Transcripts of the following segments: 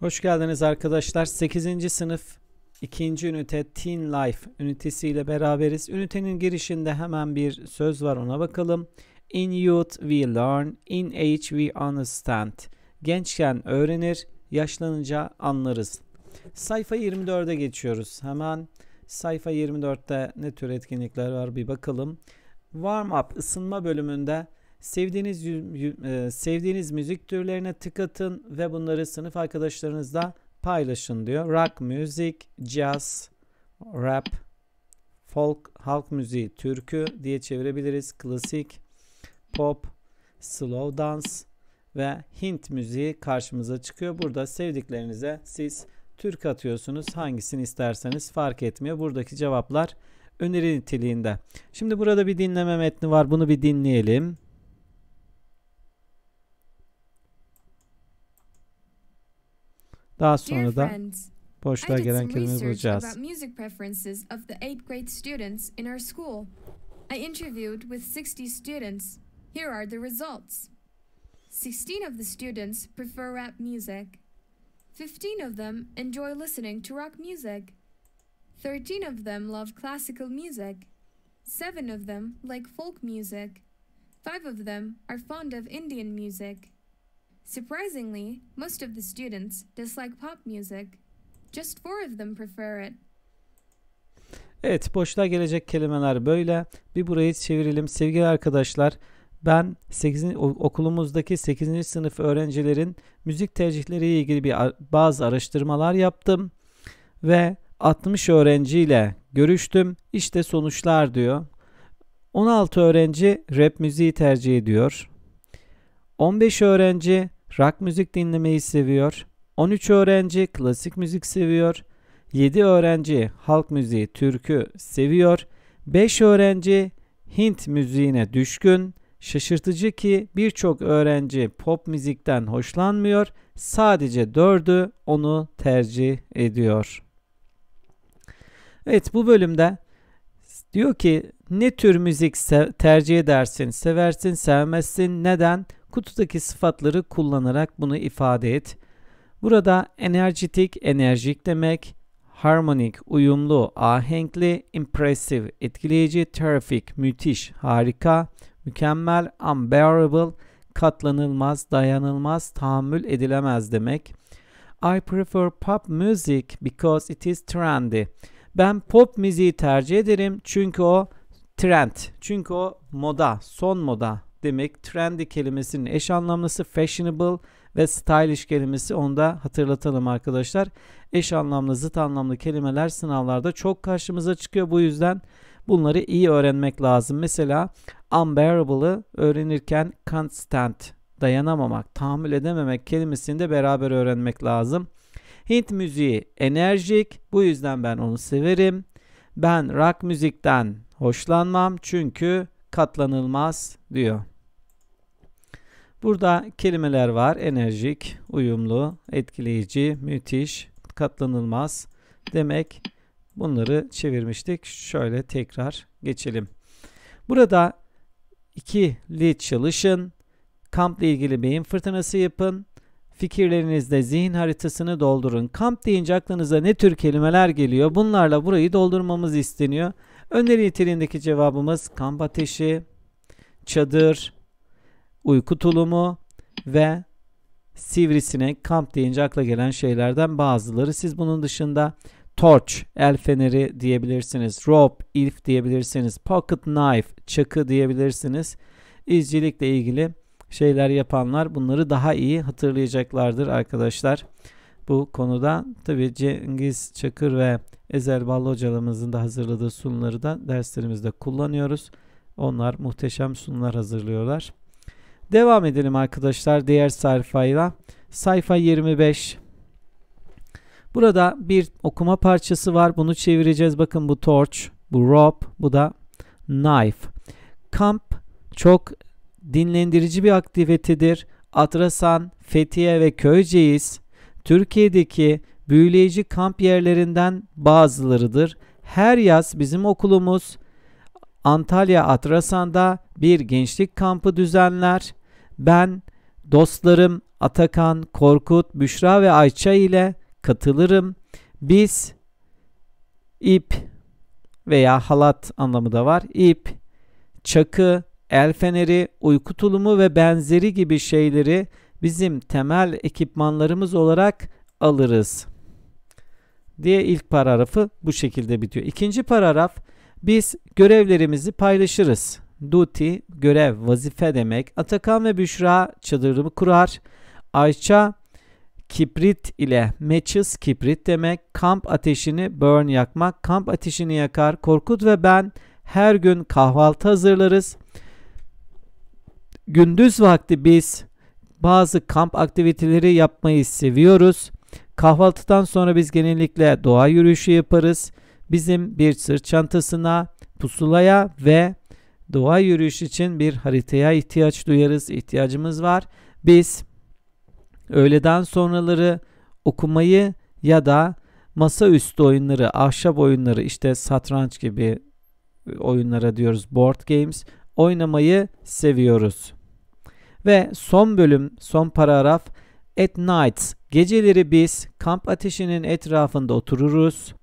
Hoş geldiniz arkadaşlar. 8. sınıf 2. ünite Teen Life ünitesiyle beraberiz. Ünitenin girişinde hemen bir söz var ona bakalım. In youth we learn, in age we understand. Gençken öğrenir, yaşlanınca anlarız. Sayfa 24'e geçiyoruz. Hemen sayfa 24'te ne tür etkinlikler var bir bakalım. Warm up ısınma bölümünde Sevdiğiniz e, sevdiğiniz müzik türlerine tıkatın ve bunları sınıf arkadaşlarınızla paylaşın diyor. Rock müzik, jazz, rap, folk, halk müziği, türkü diye çevirebiliriz. Klasik, pop, slow dance ve Hint müziği karşımıza çıkıyor. Burada sevdiklerinize siz Türk atıyorsunuz. Hangisini isterseniz fark etmiyor. Buradaki cevaplar öneri niteliğinde. Şimdi burada bir dinleme metni var. Bunu bir dinleyelim. Daha sonra da boşluğa gelen kelimeyi bulacağız. music preferences of the 8th grade students in our school. I interviewed with 60 students. Here are the results. 16 of the students prefer rap music. 15 of them enjoy listening to rock music. 13 of them love classical music. 7 of them like folk music. 5 of them are fond of Indian music. Surprisingly, most of the students dislike pop music. Just four of them prefer it. Evet, boşluğa gelecek kelimeler böyle. Bir burayı çevirelim. Sevgili arkadaşlar, ben 8. okulumuzdaki 8. sınıf öğrencilerin müzik tercihleriyle ilgili bir bazı araştırmalar yaptım ve 60 öğrenciyle görüştüm. İşte sonuçlar diyor. 16 öğrenci rap müziği tercih ediyor. 15 öğrenci rock müzik dinlemeyi seviyor. 13 öğrenci klasik müzik seviyor. 7 öğrenci halk müziği, türkü seviyor. 5 öğrenci Hint müziğine düşkün. Şaşırtıcı ki birçok öğrenci pop müzikten hoşlanmıyor. Sadece 4'ü onu tercih ediyor. Evet bu bölümde diyor ki ne tür müzik tercih edersin, seversin, sevmezsin, neden? Kutudaki sıfatları kullanarak bunu ifade et. Burada enerjitik, enerjik demek, harmonik, uyumlu, ahenkli, impressive, etkileyici, terrific, müthiş, harika, mükemmel, unbearable, katlanılmaz, dayanılmaz, tahammül edilemez demek. I prefer pop music because it is trendy. Ben pop müziği tercih ederim çünkü o trend, çünkü o moda, son moda demek. Trendy kelimesinin eş anlamlısı fashionable ve stylish kelimesi onu da hatırlatalım arkadaşlar. Eş anlamlı, zıt anlamlı kelimeler sınavlarda çok karşımıza çıkıyor. Bu yüzden bunları iyi öğrenmek lazım. Mesela unbearable'ı öğrenirken constant, dayanamamak, tahammül edememek kelimesini de beraber öğrenmek lazım. Hint müziği enerjik. Bu yüzden ben onu severim. Ben rock müzikten hoşlanmam çünkü katlanılmaz diyor. Burada kelimeler var. Enerjik, uyumlu, etkileyici, müthiş, katlanılmaz demek. Bunları çevirmiştik. Şöyle tekrar geçelim. Burada ikili çalışın. Kampla ilgili beyin fırtınası yapın. Fikirlerinizde zihin haritasını doldurun. Kamp deyince aklınıza ne tür kelimeler geliyor? Bunlarla burayı doldurmamız isteniyor. Öneri niteliğindeki cevabımız kamp ateşi, çadır, uyku tulumu ve sivrisinek kamp deyince akla gelen şeylerden bazıları. Siz bunun dışında torch, el feneri diyebilirsiniz. Rope, ilf diyebilirsiniz. Pocket knife, çakı diyebilirsiniz. İzcilikle ilgili şeyler yapanlar bunları daha iyi hatırlayacaklardır arkadaşlar. Bu konuda tabi Cengiz Çakır ve Ezel Ballı hocalarımızın da hazırladığı sunumları da derslerimizde kullanıyoruz. Onlar muhteşem sunumlar hazırlıyorlar. Devam edelim arkadaşlar diğer sayfayla. Sayfa 25. Burada bir okuma parçası var. Bunu çevireceğiz. Bakın bu torch, bu rope, bu da knife. Kamp çok dinlendirici bir aktivitedir. Atrasan, Fethiye ve Köyceğiz Türkiye'deki büyüleyici kamp yerlerinden bazılarıdır. Her yaz bizim okulumuz Antalya Atrasan'da bir gençlik kampı düzenler. Ben dostlarım Atakan, Korkut, Büşra ve Ayça ile katılırım. Biz ip veya halat anlamı da var. İp, çakı, el feneri, uyku tulumu ve benzeri gibi şeyleri bizim temel ekipmanlarımız olarak alırız. Diye ilk paragrafı bu şekilde bitiyor. İkinci paragraf biz görevlerimizi paylaşırız. Duty, görev, vazife demek. Atakan ve Büşra çadırımı kurar. Ayça kibrit ile matches kibrit demek. Kamp ateşini burn yakmak. Kamp ateşini yakar. Korkut ve ben her gün kahvaltı hazırlarız. Gündüz vakti biz bazı kamp aktiviteleri yapmayı seviyoruz. Kahvaltıdan sonra biz genellikle doğa yürüyüşü yaparız. Bizim bir sırt çantasına, pusulaya ve doğa yürüyüş için bir haritaya ihtiyaç duyarız. İhtiyacımız var. Biz öğleden sonraları okumayı ya da masaüstü oyunları, ahşap oyunları işte satranç gibi oyunlara diyoruz board games oynamayı seviyoruz. Ve son bölüm, son paragraf At night, geceleri biz kamp ateşinin etrafında otururuz.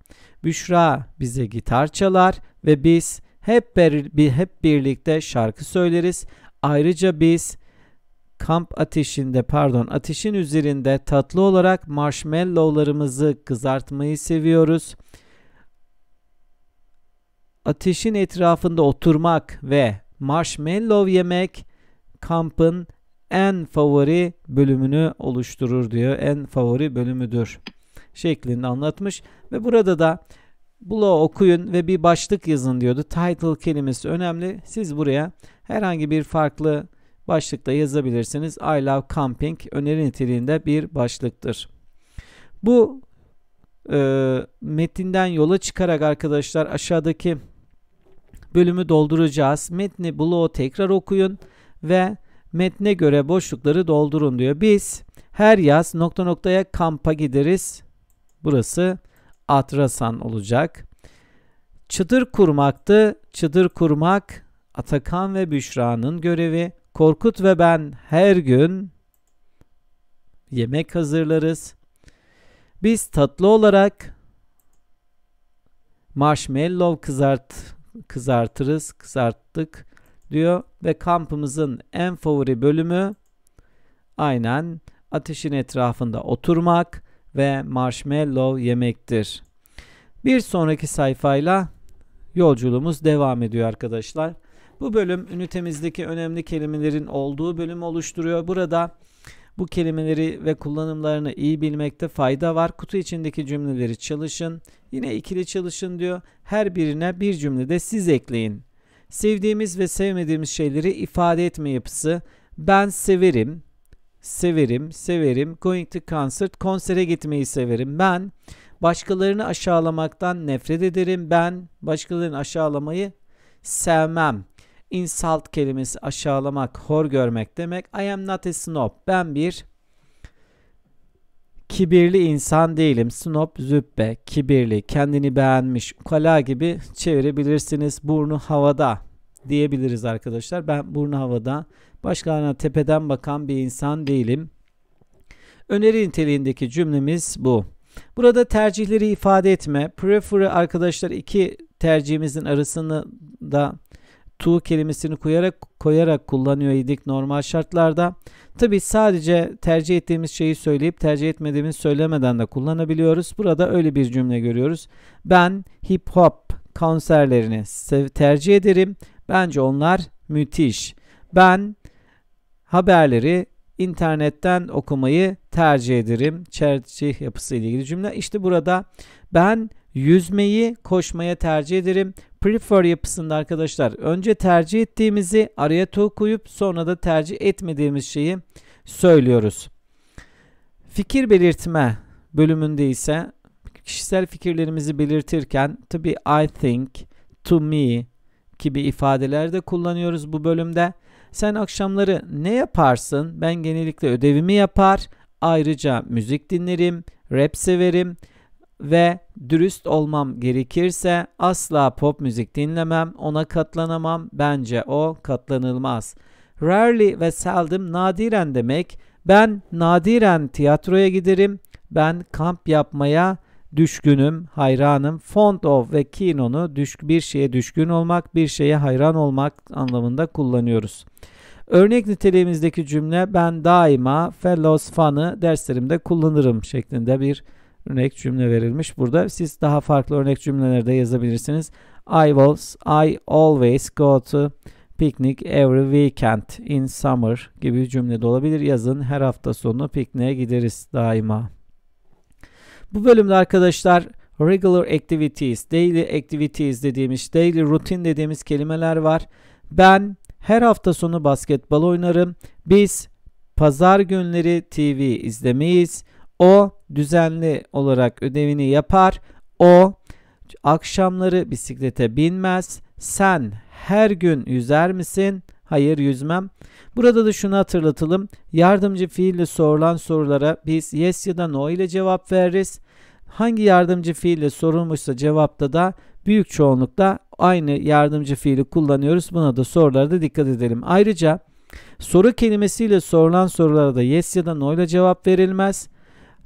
Büşra bize gitar çalar ve biz hep, bir, hep birlikte şarkı söyleriz. Ayrıca biz kamp ateşinde pardon ateşin üzerinde tatlı olarak marshmallowlarımızı kızartmayı seviyoruz. Ateşin etrafında oturmak ve marshmallow yemek kampın en favori bölümünü oluşturur diyor. En favori bölümüdür şeklinde anlatmış ve burada da bloğu okuyun ve bir başlık yazın diyordu. Title kelimesi önemli. Siz buraya herhangi bir farklı başlıkta yazabilirsiniz. I love camping öneri niteliğinde bir başlıktır. Bu e, metinden yola çıkarak arkadaşlar aşağıdaki bölümü dolduracağız. Metni bloğu tekrar okuyun ve metne göre boşlukları doldurun diyor. Biz her yaz nokta noktaya kampa gideriz. Burası Atrasan olacak. Çadır kurmaktı. Çadır kurmak Atakan ve Büşra'nın görevi. Korkut ve ben her gün yemek hazırlarız. Biz tatlı olarak marshmallow kızart kızartırız, kızarttık diyor ve kampımızın en favori bölümü aynen ateşin etrafında oturmak ve marshmallow yemektir. Bir sonraki sayfayla yolculuğumuz devam ediyor arkadaşlar. Bu bölüm ünitemizdeki önemli kelimelerin olduğu bölüm oluşturuyor. Burada bu kelimeleri ve kullanımlarını iyi bilmekte fayda var. Kutu içindeki cümleleri çalışın. Yine ikili çalışın diyor. Her birine bir cümlede siz ekleyin. Sevdiğimiz ve sevmediğimiz şeyleri ifade etme yapısı. Ben severim, severim, severim. Going to concert, konsere gitmeyi severim. Ben başkalarını aşağılamaktan nefret ederim. Ben başkalarını aşağılamayı sevmem. Insult kelimesi aşağılamak, hor görmek demek. I am not a snob. Ben bir kibirli insan değilim. Snob züppe, kibirli, kendini beğenmiş, ukala gibi çevirebilirsiniz. Burnu havada diyebiliriz arkadaşlar. Ben burnu havada, başkalarına tepeden bakan bir insan değilim. Öneri niteliğindeki cümlemiz bu. Burada tercihleri ifade etme. Prefer'ı arkadaşlar iki tercihimizin arasını da to kelimesini koyarak koyarak kullanıyor idik normal şartlarda. Tabi sadece tercih ettiğimiz şeyi söyleyip tercih etmediğimiz söylemeden de kullanabiliyoruz. Burada öyle bir cümle görüyoruz. Ben hip hop konserlerini tercih ederim. Bence onlar müthiş. Ben haberleri internetten okumayı tercih ederim. Tercih yapısı ile ilgili cümle. İşte burada ben yüzmeyi koşmaya tercih ederim. Prefer yapısında arkadaşlar önce tercih ettiğimizi araya to koyup sonra da tercih etmediğimiz şeyi söylüyoruz. Fikir belirtme bölümünde ise kişisel fikirlerimizi belirtirken tabi I think, to me gibi ifadeler de kullanıyoruz bu bölümde. Sen akşamları ne yaparsın? Ben genellikle ödevimi yapar. Ayrıca müzik dinlerim, rap severim ve dürüst olmam gerekirse asla pop müzik dinlemem, ona katlanamam. Bence o katlanılmaz. Rarely ve seldom nadiren demek. Ben nadiren tiyatroya giderim. Ben kamp yapmaya düşkünüm, hayranım. Fond of ve keen onu düş bir şeye düşkün olmak, bir şeye hayran olmak anlamında kullanıyoruz. Örnek niteliğimizdeki cümle ben daima fellows fun'ı derslerimde kullanırım şeklinde bir örnek cümle verilmiş burada. Siz daha farklı örnek cümlelerde yazabilirsiniz. I was, I always go to picnic every weekend in summer gibi cümle de olabilir. Yazın her hafta sonu pikniğe gideriz daima. Bu bölümde arkadaşlar regular activities, daily activities dediğimiz, daily routine dediğimiz kelimeler var. Ben her hafta sonu basketbol oynarım. Biz pazar günleri TV izlemeyiz. O düzenli olarak ödevini yapar. O akşamları bisiklete binmez. Sen her gün yüzer misin? Hayır yüzmem. Burada da şunu hatırlatalım. Yardımcı fiille sorulan sorulara biz yes ya da no ile cevap veririz. Hangi yardımcı fiille sorulmuşsa cevapta da büyük çoğunlukla aynı yardımcı fiili kullanıyoruz. Buna da sorularda dikkat edelim. Ayrıca soru kelimesiyle sorulan sorulara da yes ya da no ile cevap verilmez.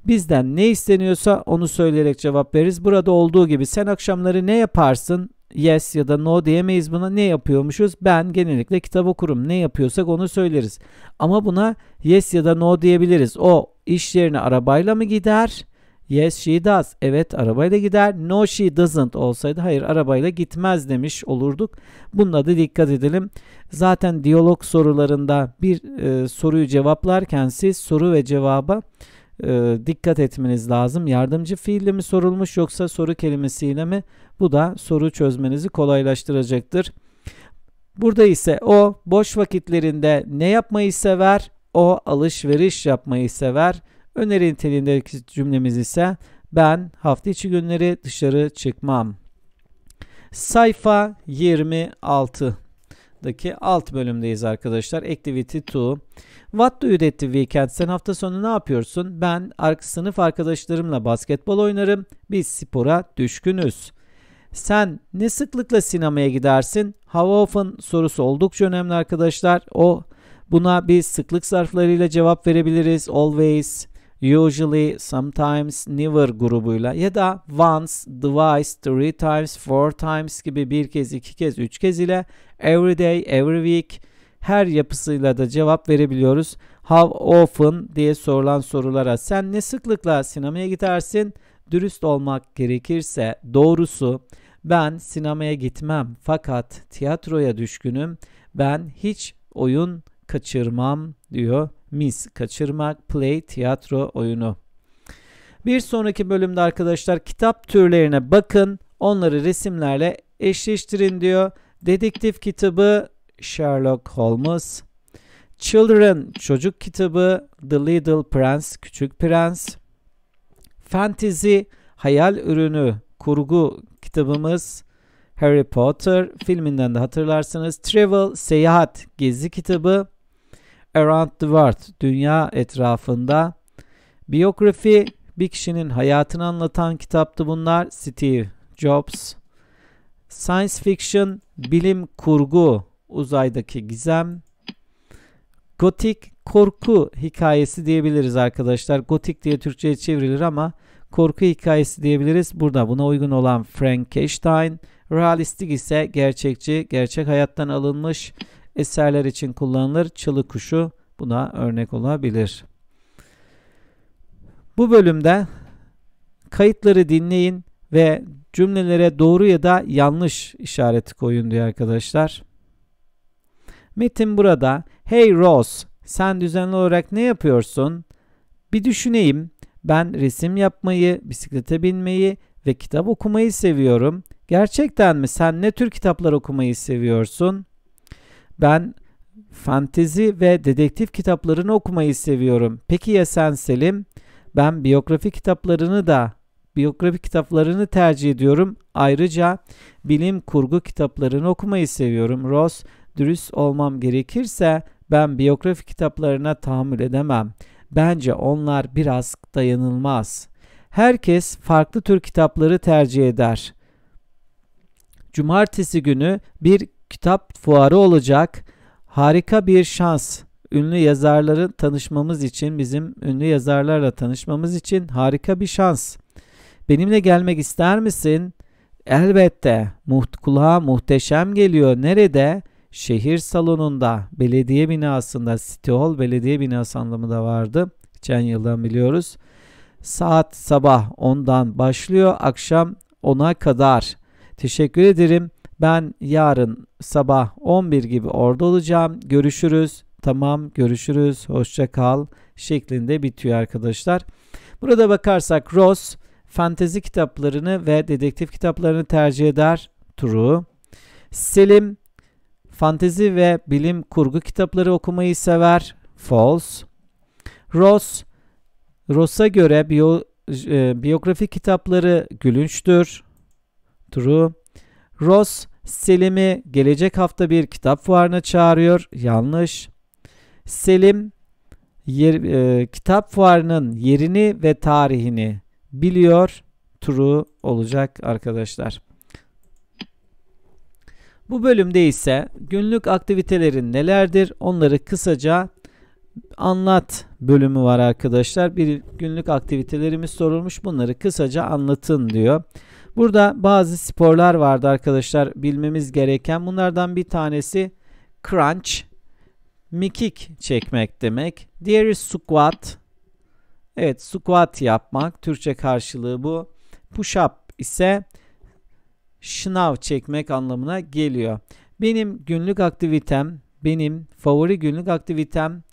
Bizden ne isteniyorsa onu söyleyerek cevap veririz. Burada olduğu gibi sen akşamları ne yaparsın? Yes ya da no diyemeyiz buna. Ne yapıyormuşuz? Ben genellikle kitap okurum. Ne yapıyorsak onu söyleriz. Ama buna yes ya da no diyebiliriz. O iş yerine arabayla mı gider? Yes she does. Evet arabayla gider. No she doesn't olsaydı hayır arabayla gitmez demiş olurduk. Bununla da dikkat edelim. Zaten diyalog sorularında bir e, soruyu cevaplarken siz soru ve cevaba e, dikkat etmeniz lazım. Yardımcı fiille mi sorulmuş yoksa soru kelimesiyle mi? Bu da soru çözmenizi kolaylaştıracaktır. Burada ise o boş vakitlerinde ne yapmayı sever? O alışveriş yapmayı sever. Öneri niteliğindeki cümlemiz ise ben hafta içi günleri dışarı çıkmam. Sayfa 26'daki alt bölümdeyiz arkadaşlar. Activity 2. What do you do weekend? Sen hafta sonu ne yapıyorsun? Ben sınıf arkadaşlarımla basketbol oynarım. Biz spora düşkünüz. Sen ne sıklıkla sinemaya gidersin? How often sorusu oldukça önemli arkadaşlar. O buna biz sıklık zarflarıyla cevap verebiliriz. Always, usually, sometimes, never grubuyla ya da once, twice, three times, four times gibi bir kez, iki kez, üç kez ile every day, every week her yapısıyla da cevap verebiliyoruz. How often diye sorulan sorulara sen ne sıklıkla sinemaya gidersin? Dürüst olmak gerekirse doğrusu ben sinemaya gitmem fakat tiyatroya düşkünüm. Ben hiç oyun kaçırmam diyor. Miss kaçırmak, play tiyatro oyunu. Bir sonraki bölümde arkadaşlar kitap türlerine bakın. Onları resimlerle eşleştirin diyor. Dedektif kitabı Sherlock Holmes. Children çocuk kitabı The Little Prince Küçük Prens. Fantasy hayal ürünü kurgu kitabımız Harry Potter filminden de hatırlarsınız. Travel seyahat gezi kitabı. Around the World dünya etrafında. Biyografi bir kişinin hayatını anlatan kitaptı bunlar. Steve Jobs. Science fiction bilim kurgu uzaydaki gizem. Gotik korku hikayesi diyebiliriz arkadaşlar. Gotik diye Türkçe'ye çevrilir ama korku hikayesi diyebiliriz. Burada buna uygun olan Frankenstein. Realistik ise gerçekçi, gerçek hayattan alınmış eserler için kullanılır. Çalı kuşu buna örnek olabilir. Bu bölümde kayıtları dinleyin ve cümlelere doğru ya da yanlış işareti koyun diyor arkadaşlar. Metin burada. Hey Rose, sen düzenli olarak ne yapıyorsun? Bir düşüneyim. Ben resim yapmayı, bisiklete binmeyi ve kitap okumayı seviyorum. Gerçekten mi? Sen ne tür kitaplar okumayı seviyorsun? Ben fantezi ve dedektif kitaplarını okumayı seviyorum. Peki ya sen Selim? Ben biyografi kitaplarını da biyografi kitaplarını tercih ediyorum. Ayrıca bilim kurgu kitaplarını okumayı seviyorum. Ross, dürüst olmam gerekirse ben biyografi kitaplarına tahammül edemem. Bence onlar biraz dayanılmaz. Herkes farklı tür kitapları tercih eder. Cumartesi günü bir kitap fuarı olacak. harika bir şans. Ünlü yazarların tanışmamız için, bizim ünlü yazarlarla tanışmamız için harika bir şans. Benimle gelmek ister misin? Elbette. Muht kulağa muhteşem geliyor. Nerede? Şehir salonunda, belediye binasında, City Hall belediye binası anlamı vardı. Geçen yıldan biliyoruz. Saat sabah 10'dan başlıyor, akşam 10'a kadar. Teşekkür ederim. Ben yarın sabah 11 gibi orada olacağım. Görüşürüz. Tamam, görüşürüz. Hoşça kal şeklinde bitiyor arkadaşlar. Burada bakarsak Ross fantezi kitaplarını ve dedektif kitaplarını tercih eder. True. Selim fantezi ve bilim kurgu kitapları okumayı sever. False. Ross Ross'a göre biyo, e, biyografi kitapları gülünçtür. True. Ross Selim'i gelecek hafta bir kitap fuarına çağırıyor. Yanlış. Selim yer, e, kitap fuarının yerini ve tarihini biliyor. True olacak arkadaşlar. Bu bölümde ise günlük aktivitelerin nelerdir onları kısaca anlat bölümü var arkadaşlar. Bir günlük aktivitelerimiz sorulmuş. Bunları kısaca anlatın diyor. Burada bazı sporlar vardı arkadaşlar bilmemiz gereken. Bunlardan bir tanesi crunch, mekik çekmek demek. Diğeri squat. Evet squat yapmak. Türkçe karşılığı bu. Push up ise şınav çekmek anlamına geliyor. Benim günlük aktivitem, benim favori günlük aktivitem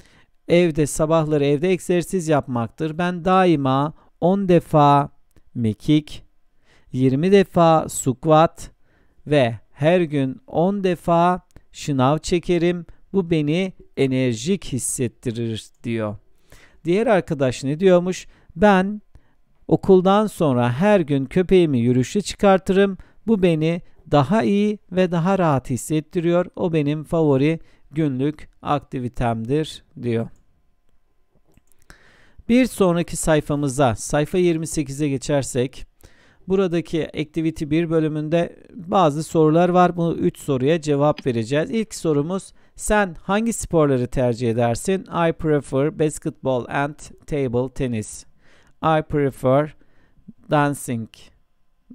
evde sabahları evde egzersiz yapmaktır. Ben daima 10 defa mekik, 20 defa squat ve her gün 10 defa şınav çekerim. Bu beni enerjik hissettirir diyor. Diğer arkadaş ne diyormuş? Ben okuldan sonra her gün köpeğimi yürüyüşe çıkartırım. Bu beni daha iyi ve daha rahat hissettiriyor. O benim favori günlük aktivitemdir diyor. Bir sonraki sayfamıza sayfa 28'e geçersek buradaki activity 1 bölümünde bazı sorular var. Bu 3 soruya cevap vereceğiz. İlk sorumuz sen hangi sporları tercih edersin? I prefer basketball and table tennis. I prefer dancing.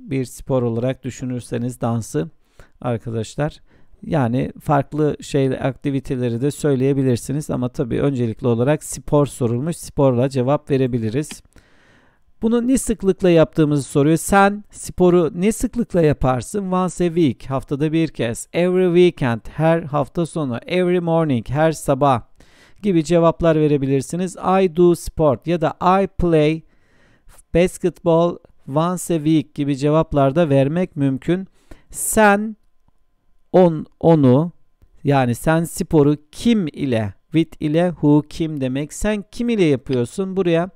Bir spor olarak düşünürseniz dansı arkadaşlar. Yani farklı şey aktiviteleri de söyleyebilirsiniz ama tabii öncelikli olarak spor sorulmuş. Sporla cevap verebiliriz. Bunu ne sıklıkla yaptığımızı soruyor. Sen sporu ne sıklıkla yaparsın? Once a week, haftada bir kez. Every weekend, her hafta sonu. Every morning, her sabah gibi cevaplar verebilirsiniz. I do sport ya da I play basketball once a week gibi cevaplar da vermek mümkün. Sen on, onu yani sen sporu kim ile with ile who kim demek. Sen kim ile yapıyorsun? Buraya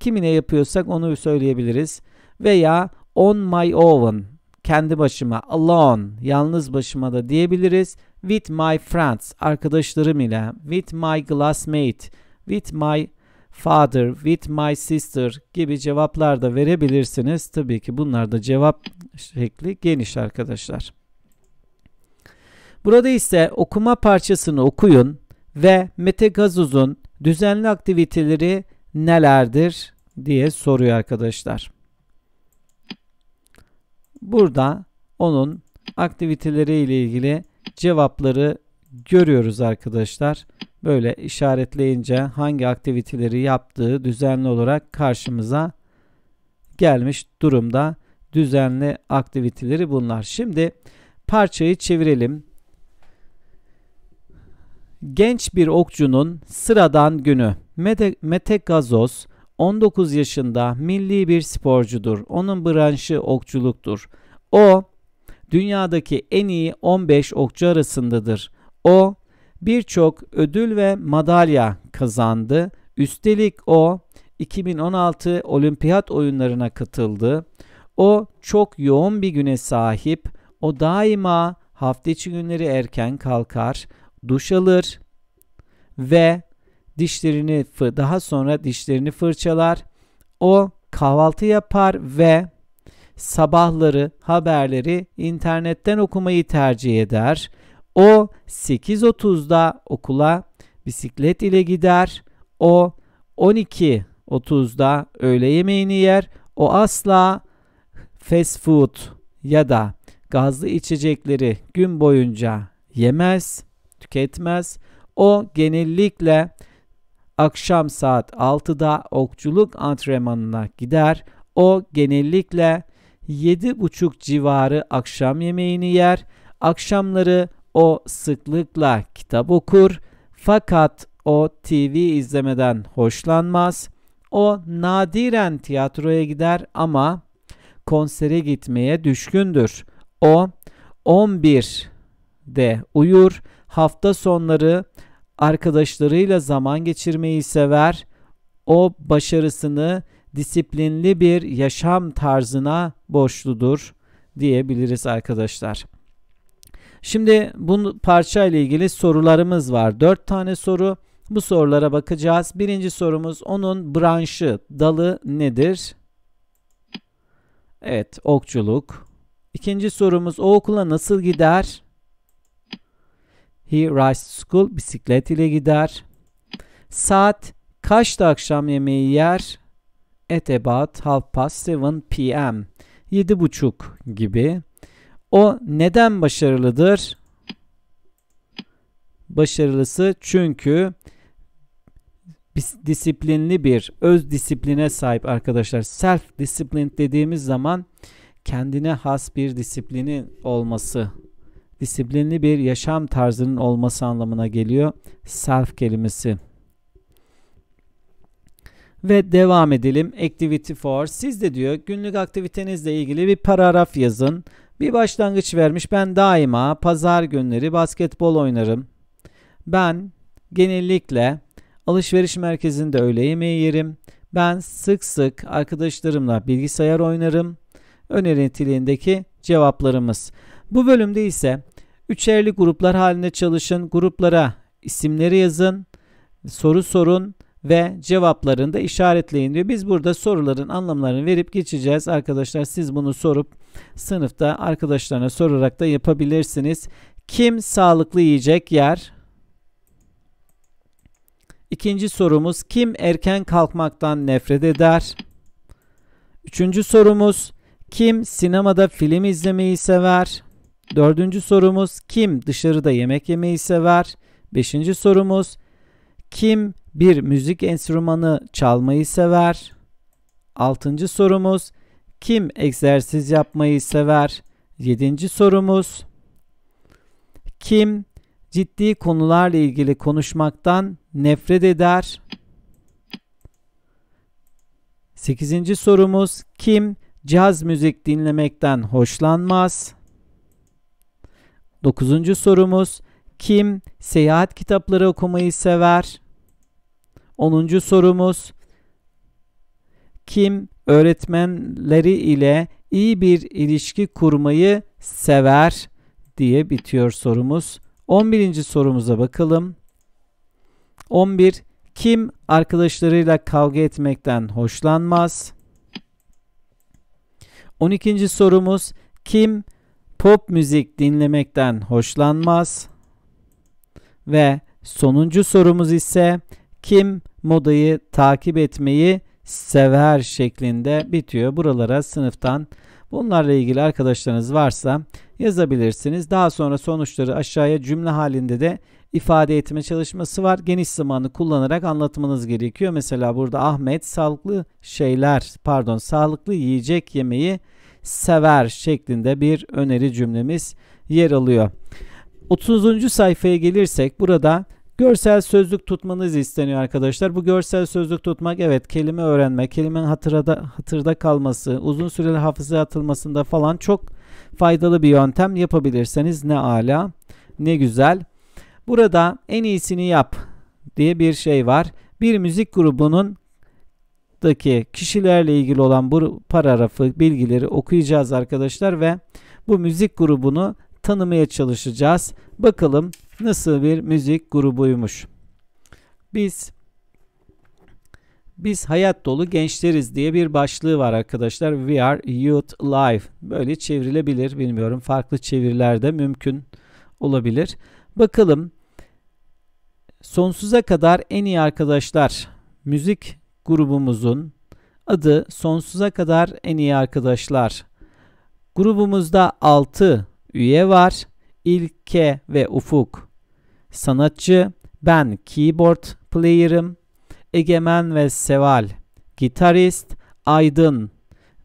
kimine yapıyorsak onu söyleyebiliriz. Veya on my own kendi başıma alone yalnız başıma da diyebiliriz. With my friends arkadaşlarım ile with my classmate with my father with my sister gibi cevaplar da verebilirsiniz. Tabii ki bunlar da cevap şekli geniş arkadaşlar. Burada ise okuma parçasını okuyun ve Mete Gazoz'un düzenli aktiviteleri nelerdir diye soruyor arkadaşlar. Burada onun aktiviteleri ile ilgili cevapları görüyoruz arkadaşlar. Böyle işaretleyince hangi aktiviteleri yaptığı düzenli olarak karşımıza gelmiş durumda. Düzenli aktiviteleri bunlar. Şimdi parçayı çevirelim. Genç bir okçunun sıradan günü. Mete, Mete Gazoz 19 yaşında milli bir sporcudur. Onun branşı okçuluktur. O dünyadaki en iyi 15 okçu arasındadır. O birçok ödül ve madalya kazandı. Üstelik o 2016 olimpiyat oyunlarına katıldı. O çok yoğun bir güne sahip. O daima hafta içi günleri erken kalkar duş alır ve dişlerini daha sonra dişlerini fırçalar. O kahvaltı yapar ve sabahları haberleri internetten okumayı tercih eder. O 8.30'da okula bisiklet ile gider. O 12.30'da öğle yemeğini yer. O asla fast food ya da gazlı içecekleri gün boyunca yemez, tüketmez. O genellikle akşam saat 6'da okçuluk antrenmanına gider. O genellikle 7.30 civarı akşam yemeğini yer. Akşamları o sıklıkla kitap okur. Fakat o TV izlemeden hoşlanmaz. O nadiren tiyatroya gider ama konsere gitmeye düşkündür. O 11'de uyur. Hafta sonları arkadaşlarıyla zaman geçirmeyi sever. O başarısını disiplinli bir yaşam tarzına borçludur diyebiliriz arkadaşlar. Şimdi bu parça ile ilgili sorularımız var. 4 tane soru. Bu sorulara bakacağız. Birinci sorumuz onun branşı, dalı nedir? Evet, okçuluk. İkinci sorumuz o okula nasıl gider? He rides school bisiklet ile gider. Saat kaçta akşam yemeği yer? At about half past 7 p.m. Yedi buçuk gibi. O neden başarılıdır? Başarılısı çünkü disiplinli bir öz disipline sahip arkadaşlar. Self discipline dediğimiz zaman kendine has bir disiplini olması, disiplinli bir yaşam tarzının olması anlamına geliyor self kelimesi. Ve devam edelim. Activity for. Siz de diyor günlük aktivitenizle ilgili bir paragraf yazın. Bir başlangıç vermiş. Ben daima pazar günleri basketbol oynarım. Ben genellikle alışveriş merkezinde öğle yemeği yerim. Ben sık sık arkadaşlarımla bilgisayar oynarım. Öneri niteliğindeki cevaplarımız. Bu bölümde ise üçerli gruplar halinde çalışın. Gruplara isimleri yazın, soru sorun ve cevaplarını da işaretleyin diyor. Biz burada soruların anlamlarını verip geçeceğiz. Arkadaşlar siz bunu sorup sınıfta arkadaşlarına sorarak da yapabilirsiniz. Kim sağlıklı yiyecek yer? İkinci sorumuz kim erken kalkmaktan nefret eder? Üçüncü sorumuz kim sinemada film izlemeyi sever? Dördüncü sorumuz kim dışarıda yemek yemeyi sever? Beşinci sorumuz kim bir müzik enstrümanı çalmayı sever? Altıncı sorumuz kim egzersiz yapmayı sever? Yedinci sorumuz kim ciddi konularla ilgili konuşmaktan nefret eder? Sekizinci sorumuz kim caz müzik dinlemekten hoşlanmaz? Dokuzuncu sorumuz kim seyahat kitapları okumayı sever? Onuncu sorumuz kim öğretmenleri ile iyi bir ilişki kurmayı sever diye bitiyor sorumuz. 11. sorumuza bakalım. 11. Kim arkadaşlarıyla kavga etmekten hoşlanmaz? 12. sorumuz kim pop müzik dinlemekten hoşlanmaz? Ve sonuncu sorumuz ise kim modayı takip etmeyi sever şeklinde bitiyor. Buralara sınıftan bunlarla ilgili arkadaşlarınız varsa yazabilirsiniz. Daha sonra sonuçları aşağıya cümle halinde de ifade etme çalışması var. Geniş zamanı kullanarak anlatmanız gerekiyor. Mesela burada Ahmet sağlıklı şeyler pardon sağlıklı yiyecek yemeyi sever şeklinde bir öneri cümlemiz yer alıyor. 30. sayfaya gelirsek burada Görsel sözlük tutmanız isteniyor arkadaşlar. Bu görsel sözlük tutmak evet kelime öğrenme, kelimenin hatırda, hatırda kalması, uzun süreli hafıza atılmasında falan çok faydalı bir yöntem yapabilirseniz ne ala ne güzel. Burada en iyisini yap diye bir şey var. Bir müzik grubunun daki kişilerle ilgili olan bu paragrafı, bilgileri okuyacağız arkadaşlar ve bu müzik grubunu tanımaya çalışacağız. Bakalım nasıl bir müzik grubuymuş. Biz biz hayat dolu gençleriz diye bir başlığı var arkadaşlar. We are youth life. Böyle çevrilebilir bilmiyorum. Farklı çevirilerde mümkün olabilir. Bakalım sonsuza kadar en iyi arkadaşlar müzik grubumuzun adı sonsuza kadar en iyi arkadaşlar. Grubumuzda 6 üye var. İlke ve Ufuk sanatçı, ben keyboard player'ım, Egemen ve Seval gitarist, Aydın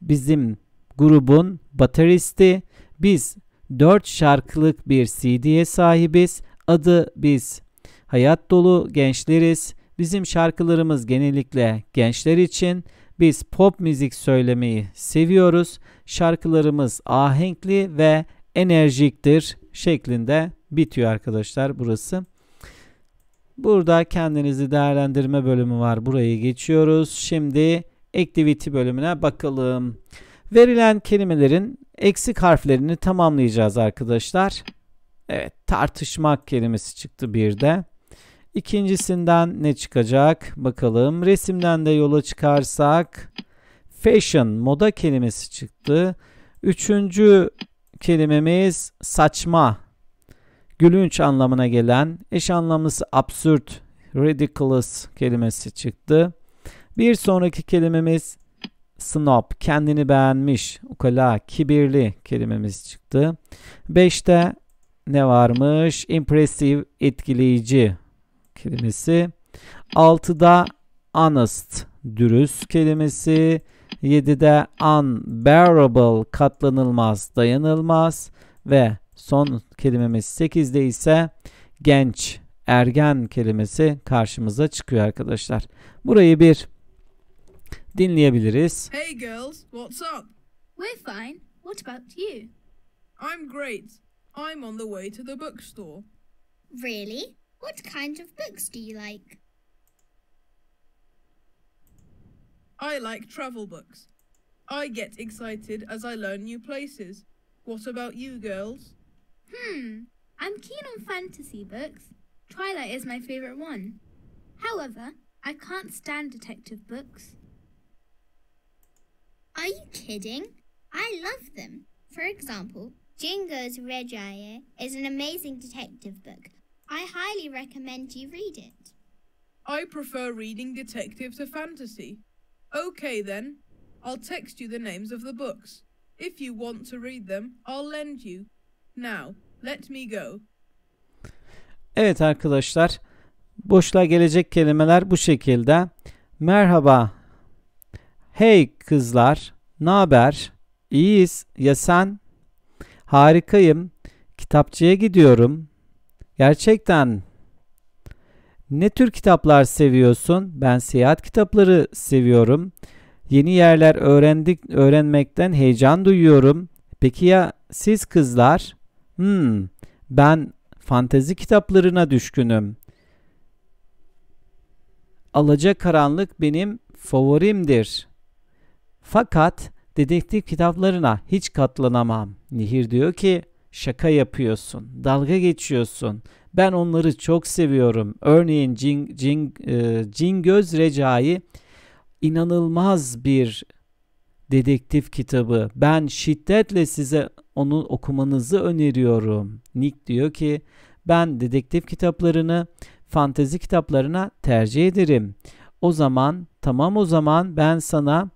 bizim grubun bateristi. Biz 4 şarkılık bir CD'ye sahibiz. Adı biz Hayat Dolu Gençleriz. Bizim şarkılarımız genellikle gençler için. Biz pop müzik söylemeyi seviyoruz. Şarkılarımız ahenkli ve enerjiktir şeklinde bitiyor arkadaşlar burası. Burada kendinizi değerlendirme bölümü var. Burayı geçiyoruz. Şimdi activity bölümüne bakalım. Verilen kelimelerin eksik harflerini tamamlayacağız arkadaşlar. Evet tartışmak kelimesi çıktı bir de. İkincisinden ne çıkacak? Bakalım. Resimden de yola çıkarsak fashion moda kelimesi çıktı. Üçüncü kelimemiz saçma. Gülünç anlamına gelen eş anlamlısı absurd, ridiculous kelimesi çıktı. Bir sonraki kelimemiz snob, kendini beğenmiş, ukala, kibirli kelimemiz çıktı. Beşte ne varmış? Impressive, etkileyici kelimesi. Altıda honest, dürüst kelimesi. 7'de unbearable, katlanılmaz, dayanılmaz ve son kelimemiz 8'de ise genç, ergen kelimesi karşımıza çıkıyor arkadaşlar. Burayı bir dinleyebiliriz. Hey girls, what's up? We're fine. What about you? I'm great. I'm on the way to the bookstore. Really? What kind of books do you like? I like travel books. I get excited as I learn new places. What about you girls? Hmm, I'm keen on fantasy books. Twilight is my favourite one. However, I can't stand detective books. Are you kidding? I love them. For example, Jingo's Regier is an amazing detective book. I highly recommend you read it. I prefer reading detective to fantasy. Okay then, I'll text you the names of the books. If you want to read them, I'll lend you. Now, let me go. Evet arkadaşlar, boşluğa gelecek kelimeler bu şekilde. Merhaba. Hey kızlar, ne haber? İyiyiz. Ya sen? Harikayım. Kitapçıya gidiyorum. Gerçekten. Ne tür kitaplar seviyorsun? Ben seyahat kitapları seviyorum. Yeni yerler öğrendik öğrenmekten heyecan duyuyorum. Peki ya siz kızlar? Hmm, ben fantezi kitaplarına düşkünüm. Alacakaranlık benim favorimdir. Fakat dedektif kitaplarına hiç katlanamam. Nihir diyor ki şaka yapıyorsun, dalga geçiyorsun. Ben onları çok seviyorum. Örneğin Cin, Cin, e, Cingöz Recai inanılmaz bir dedektif kitabı. Ben şiddetle size onu okumanızı öneriyorum. Nick diyor ki ben dedektif kitaplarını fantezi kitaplarına tercih ederim. O zaman tamam o zaman ben sana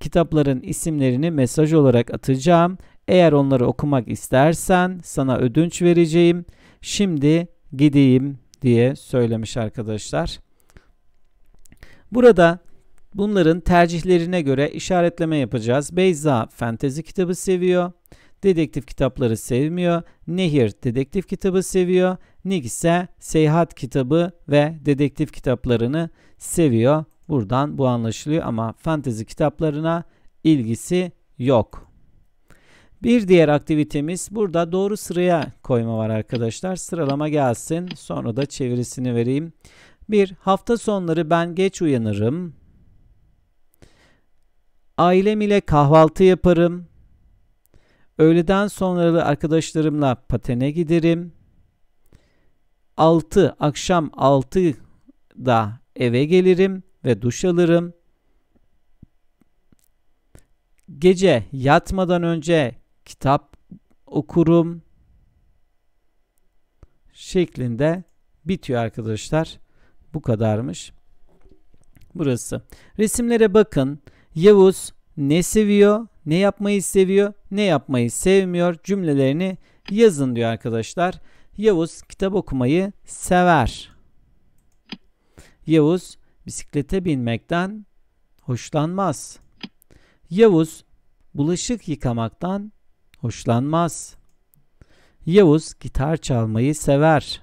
kitapların isimlerini mesaj olarak atacağım. Eğer onları okumak istersen sana ödünç vereceğim. Şimdi gideyim diye söylemiş arkadaşlar. Burada bunların tercihlerine göre işaretleme yapacağız. Beyza fantezi kitabı seviyor. Dedektif kitapları sevmiyor. Nehir dedektif kitabı seviyor. Nick ise seyahat kitabı ve dedektif kitaplarını seviyor. Buradan bu anlaşılıyor ama fantezi kitaplarına ilgisi yok. Bir diğer aktivitemiz burada doğru sıraya koyma var arkadaşlar. Sıralama gelsin. Sonra da çevirisini vereyim. Bir hafta sonları ben geç uyanırım. Ailem ile kahvaltı yaparım. Öğleden sonraları arkadaşlarımla patene giderim. 6 akşam 6'da eve gelirim ve duş alırım. Gece yatmadan önce kitap okurum. şeklinde bitiyor arkadaşlar. Bu kadarmış. Burası. Resimlere bakın. Yavuz ne seviyor, ne yapmayı seviyor, ne yapmayı sevmiyor cümlelerini yazın diyor arkadaşlar. Yavuz kitap okumayı sever. Yavuz bisiklete binmekten hoşlanmaz. Yavuz bulaşık yıkamaktan hoşlanmaz. Yavuz gitar çalmayı sever.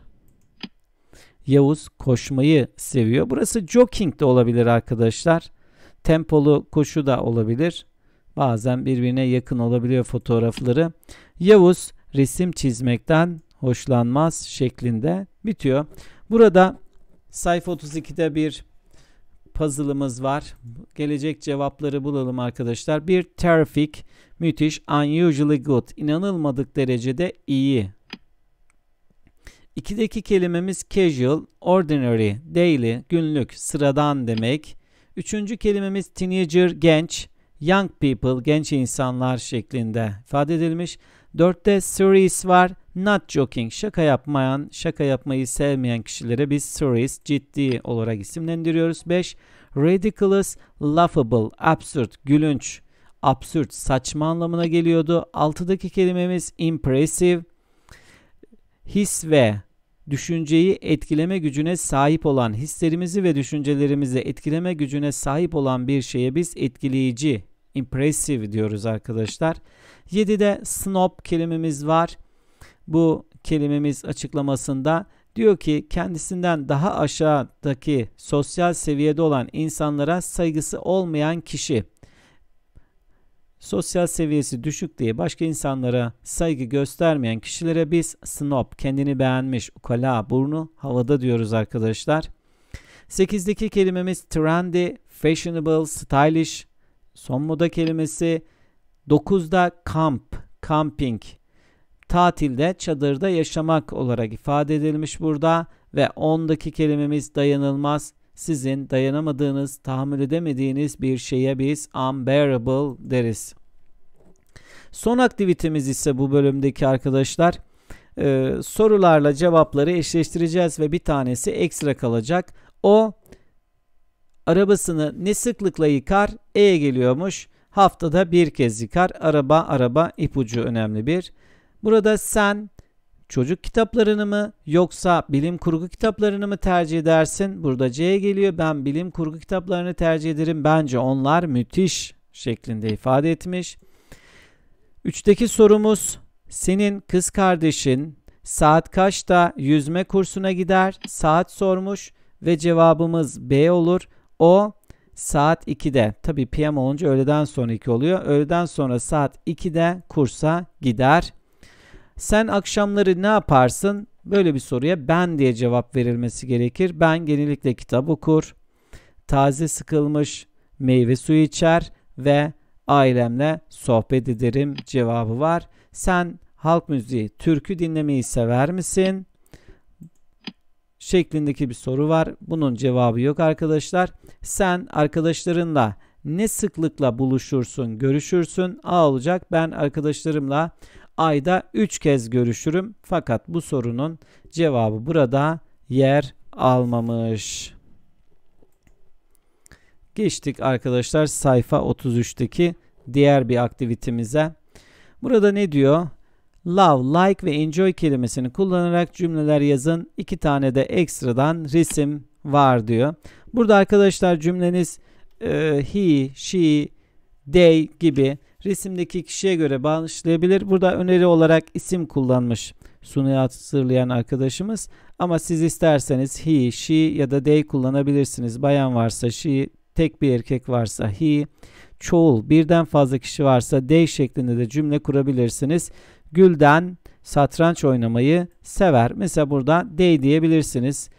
Yavuz koşmayı seviyor. Burası jogging de olabilir arkadaşlar. Tempolu koşu da olabilir. Bazen birbirine yakın olabiliyor fotoğrafları. Yavuz resim çizmekten hoşlanmaz şeklinde bitiyor. Burada sayfa 32'de bir puzzle'ımız var. Gelecek cevapları bulalım arkadaşlar. Bir terrific, müthiş, unusually good, inanılmadık derecede iyi. İkideki kelimemiz casual, ordinary, daily, günlük, sıradan demek. Üçüncü kelimemiz teenager, genç, young people, genç insanlar şeklinde ifade edilmiş. Dörtte serious var, not joking, şaka yapmayan, şaka yapmayı sevmeyen kişilere biz serious, ciddi olarak isimlendiriyoruz. Beş, ridiculous, laughable, absurd, gülünç, absürt, saçma anlamına geliyordu. Altıdaki kelimemiz impressive, his ve düşünceyi etkileme gücüne sahip olan, hislerimizi ve düşüncelerimizi etkileme gücüne sahip olan bir şeye biz etkileyici, impressive diyoruz arkadaşlar. 7'de snob kelimemiz var. Bu kelimemiz açıklamasında diyor ki kendisinden daha aşağıdaki sosyal seviyede olan insanlara saygısı olmayan kişi sosyal seviyesi düşük diye başka insanlara saygı göstermeyen kişilere biz snob, kendini beğenmiş, ukala, burnu havada diyoruz arkadaşlar. 8'deki kelimemiz trendy, fashionable, stylish. Son moda kelimesi 9'da camp, camping. Tatilde, çadırda yaşamak olarak ifade edilmiş burada ve 10'daki kelimemiz dayanılmaz. Sizin dayanamadığınız, tahammül edemediğiniz bir şeye biz unbearable deriz. Son aktivitemiz ise bu bölümdeki arkadaşlar e, sorularla cevapları eşleştireceğiz ve bir tanesi ekstra kalacak. O arabasını ne sıklıkla yıkar? E'ye geliyormuş. Haftada bir kez yıkar. Araba araba ipucu önemli bir. Burada sen çocuk kitaplarını mı yoksa bilim kurgu kitaplarını mı tercih edersin? Burada C'ye geliyor. Ben bilim kurgu kitaplarını tercih ederim. Bence onlar müthiş şeklinde ifade etmiş. Üçteki sorumuz senin kız kardeşin saat kaçta yüzme kursuna gider? Saat sormuş ve cevabımız B olur. O saat 2'de tabi PM olunca öğleden sonra 2 oluyor. Öğleden sonra saat 2'de kursa gider. Sen akşamları ne yaparsın? Böyle bir soruya ben diye cevap verilmesi gerekir. Ben genellikle kitap okur, taze sıkılmış meyve suyu içer ve ailemle sohbet ederim cevabı var. Sen halk müziği, türkü dinlemeyi sever misin? şeklindeki bir soru var. Bunun cevabı yok arkadaşlar. Sen arkadaşlarınla ne sıklıkla buluşursun, görüşürsün? A olacak. Ben arkadaşlarımla ayda 3 kez görüşürüm. Fakat bu sorunun cevabı burada yer almamış. Geçtik arkadaşlar sayfa 33'teki diğer bir aktivitemize. Burada ne diyor? Love, like ve enjoy kelimesini kullanarak cümleler yazın. İki tane de ekstradan resim var diyor. Burada arkadaşlar cümleniz e, he, she, they gibi resimdeki kişiye göre başlayabilir. Burada öneri olarak isim kullanmış sunuyu hazırlayan arkadaşımız. Ama siz isterseniz he, she ya da they kullanabilirsiniz. Bayan varsa she, tek bir erkek varsa he, çoğul birden fazla kişi varsa they şeklinde de cümle kurabilirsiniz. Gülden satranç oynamayı sever. Mesela burada they diyebilirsiniz.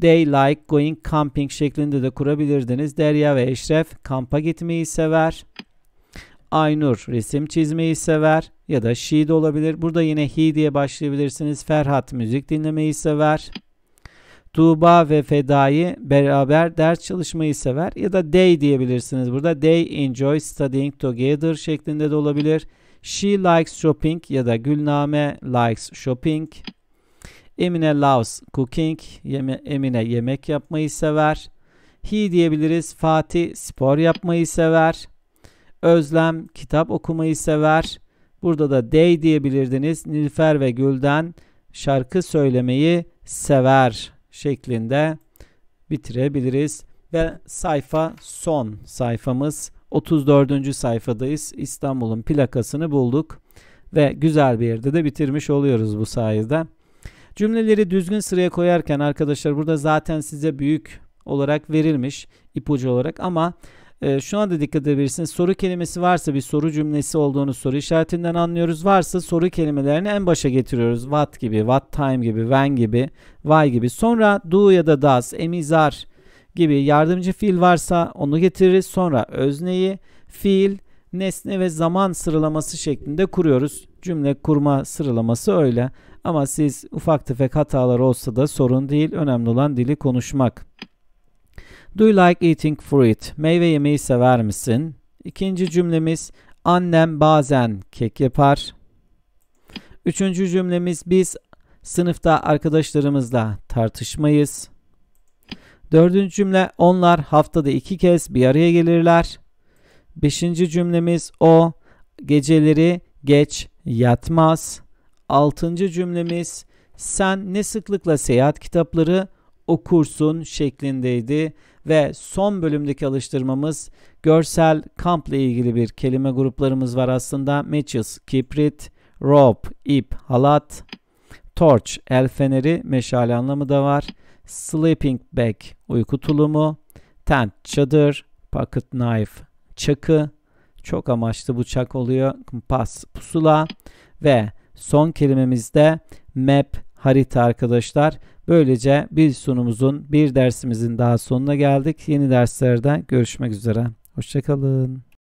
They like going camping şeklinde de kurabilirdiniz. Derya ve Eşref kampa gitmeyi sever. Aynur resim çizmeyi sever ya da she de olabilir. Burada yine he diye başlayabilirsiniz. Ferhat müzik dinlemeyi sever. Tuğba ve Fedai beraber ders çalışmayı sever ya da they diyebilirsiniz. Burada they enjoy studying together şeklinde de olabilir. She likes shopping ya da Gülname likes shopping. Emine loves cooking. Yeme Emine yemek yapmayı sever. He diyebiliriz. Fatih spor yapmayı sever. Özlem kitap okumayı sever. Burada da they diyebilirdiniz. Nilfer ve Gülden şarkı söylemeyi sever şeklinde bitirebiliriz. Ve sayfa son sayfamız 34. sayfadayız. İstanbul'un plakasını bulduk ve güzel bir yerde de bitirmiş oluyoruz bu sayede. Cümleleri düzgün sıraya koyarken arkadaşlar burada zaten size büyük olarak verilmiş ipucu olarak ama e, şuna da dikkat edebilirsiniz. Soru kelimesi varsa bir soru cümlesi olduğunu soru işaretinden anlıyoruz. Varsa soru kelimelerini en başa getiriyoruz. What gibi, what time gibi, when gibi, why gibi. Sonra do ya da does, emizar gibi yardımcı fiil varsa onu getiririz. Sonra özneyi, fiil, nesne ve zaman sıralaması şeklinde kuruyoruz. Cümle kurma sıralaması öyle. Ama siz ufak tefek hatalar olsa da sorun değil. Önemli olan dili konuşmak. Do you like eating fruit? Meyve yemeyi sever misin? İkinci cümlemiz annem bazen kek yapar. Üçüncü cümlemiz biz sınıfta arkadaşlarımızla tartışmayız. Dördüncü cümle onlar haftada iki kez bir araya gelirler. Beşinci cümlemiz o geceleri geç yatmaz. Altıncı cümlemiz sen ne sıklıkla seyahat kitapları okursun şeklindeydi ve son bölümdeki alıştırmamız görsel kampla ilgili bir kelime gruplarımız var aslında. Matches, kibrit, rope, ip, halat, torch, el feneri, meşale anlamı da var. Sleeping bag, uyku tulumu, tent, çadır, pocket knife, çakı, çok amaçlı bıçak oluyor, kompas, pusula ve son kelimemizde map, harita arkadaşlar. Böylece bir sunumuzun, bir dersimizin daha sonuna geldik. Yeni derslerde görüşmek üzere. Hoşçakalın.